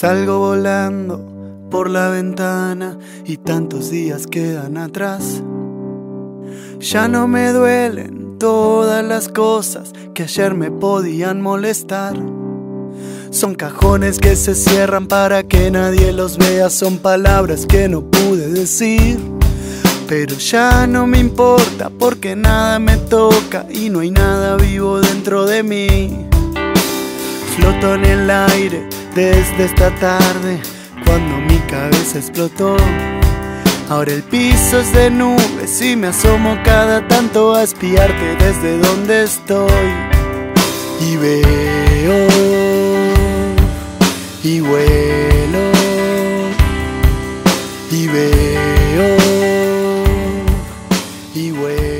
Salgo volando por la ventana y tantos días quedan atrás. Ya no me duelen todas las cosas que ayer me podían molestar. Son cajones que se cierran para que nadie los vea, son palabras que no pude decir. Pero ya no me importa porque nada me toca y no hay nada vivo dentro de mí floto en el aire desde esta tarde cuando mi cabeza explotó. Ahora el piso es de nubes y me asomo cada tanto a espiarte desde donde estoy. Y veo y vuelo y veo y vuelo.